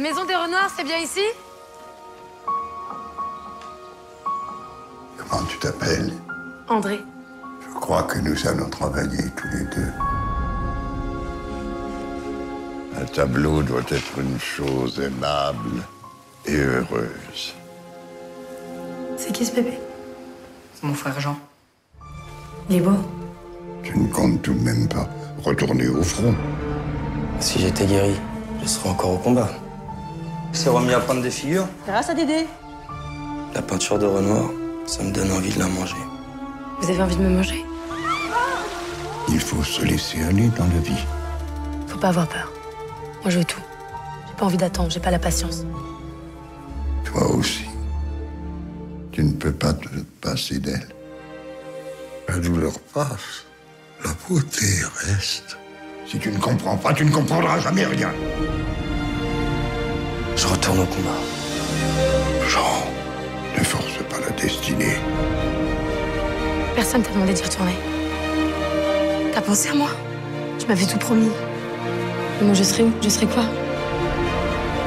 La maison des Renards, c'est bien ici? Comment tu t'appelles? André. Je crois que nous allons travailler tous les deux. Un tableau doit être une chose aimable et heureuse. C'est qui ce bébé? C'est mon frère Jean. Il est beau. Tu ne comptes tout de même pas retourner au front. Si j'étais guéri, je serais encore au combat. C'est remis à prendre des figures Grâce à Dédé. La peinture de Renoir, ça me donne envie de la manger. Vous avez envie de me manger? Il faut se laisser aller dans la vie. Faut pas avoir peur. Moi, je veux tout. J'ai pas envie d'attendre, j'ai pas la patience. Toi aussi. Tu ne peux pas te passer d'elle. La douleur passe. La beauté reste. Si tu ne comprends pas, tu ne comprendras jamais rien. Je retourne au combat. Jean, ne force pas la destinée. Personne t'a demandé d'y retourner. T'as pensé à moi? Tu m'avais tout promis. Mais moi, je serai où? Je serai quoi?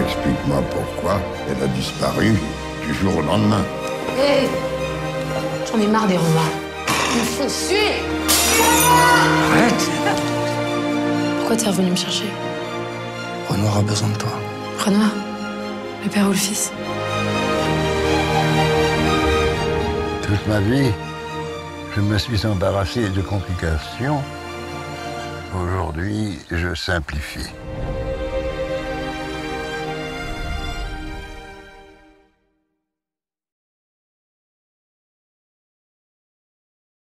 Explique-moi pourquoi elle a disparu du jour au lendemain. Hé J'en ai marre des Renards. Ils me font suer Arrête Pourquoi t'es revenu me chercher? Renoir a besoin de toi. Renoir? Le père ou le fils Toute ma vie, je me suis embarrassé de complications. Aujourd'hui, je simplifie.